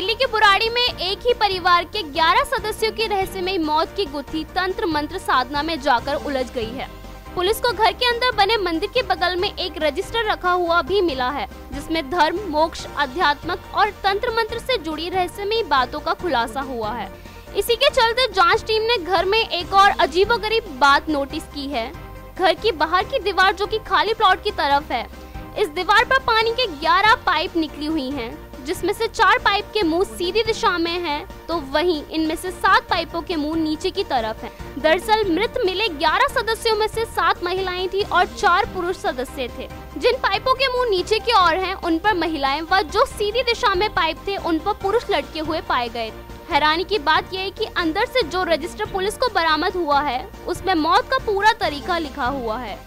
गाड़ी में एक ही परिवार के 11 सदस्यों की रहस्यमय मौत की गुत्थी तंत्र मंत्र साधना में जाकर उलझ गई है। पुलिस को घर के अंदर बने मंदिर के बगल में एक रजिस्टर रखा हुआ भी मिला है, जिसमें धर्म, मोक्ष अध्यात्मक और तंत्र मंत्र से जुड़ी रहस्यमय बातों का खुलासा हुआ है। इसी के चलते जाँच टीम ने घर में एक और अजीबोगरीब बात नोटिस की है। घर की बाहर की दीवार जो कि खाली प्लॉट की तरफ़ है, इस दीवार पर पानी के 11 पाइप निकली हुई हैं। जिसमें से चार पाइप के मुँह सीधी दिशा में हैं, तो वहीं इनमें से सात पाइपों के मुँह नीचे की तरफ़ हैं। दरअसल मृत मिले 11 सदस्यों में से सात महिलाएँ थी और चार पुरुष सदस्य थे। जिन पाइपों के मुँह नीचे की ओर हैं, उन पर महिलाएँ व जो सीधी दिशा में पाइप थे उन पर पुरुष लटके हुए पाए गए। हैरानी की बात यह है कि अंदर से जो रजिस्टर पुलिस को बरामद हुआ है उसमें मौत का पूरा तरीका लिखा हुआ है।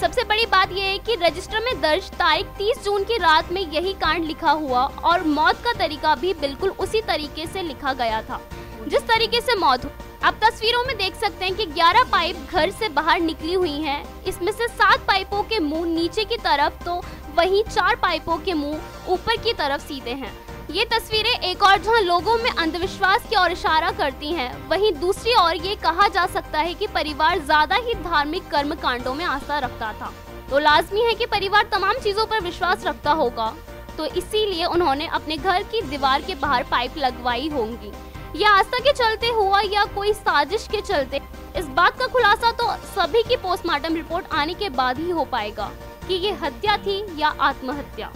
सबसे बड़ी बात यह है कि रजिस्टर में दर्ज तारीख 30 जून की रात में यही कांड लिखा हुआ और मौत का तरीका भी बिल्कुल उसी तरीके से लिखा गया था। जिस तरीके से मौत हुई आप तस्वीरों में देख सकते हैं कि 11 पाइप घर से बाहर निकली हुई हैं। इसमें से सात पाइपों के मुँह नीचे की तरफ़ तो वहीं चार पाइपों के मुँह ऊपर की तरफ़ सीधे हैं। ये तस्वीरें एक और जहाँ लोगों में अंधविश्वास की ओर इशारा करती हैं, वहीं दूसरी ओर ये कहा जा सकता है कि परिवार ज़्यादा ही धार्मिक कर्म कांडों में आस्था रखता था। तो लाजमी है कि परिवार तमाम चीज़ों पर विश्वास रखता होगा। तो इसीलिए उन्होंने अपने घर की दीवार के बाहर पाइप लगवाई होंगी। यह आस्था के चलते हुआ या कोई साजिश के चलते? इस बात का खुलासा तो सभी की पोस्टमार्टम रिपोर्ट आने के बाद ही हो पाएगा कि ये हत्या थी या आत्महत्या।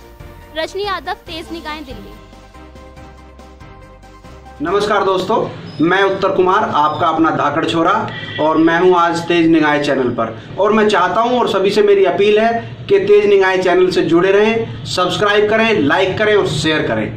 रजनी यादव तेज निगाह दिल्ली। नमस्कार दोस्तों, मैं उत्तर कुमार, आपका अपना धाकड़ छोरा, और मैं हूँ आज तेज निगाह चैनल पर और मैं चाहता हूँ, और सभी से मेरी अपील है, कि तेज निगाह चैनल से जुड़े रहें, सब्सक्राइब करें, लाइक करें और शेयर करें.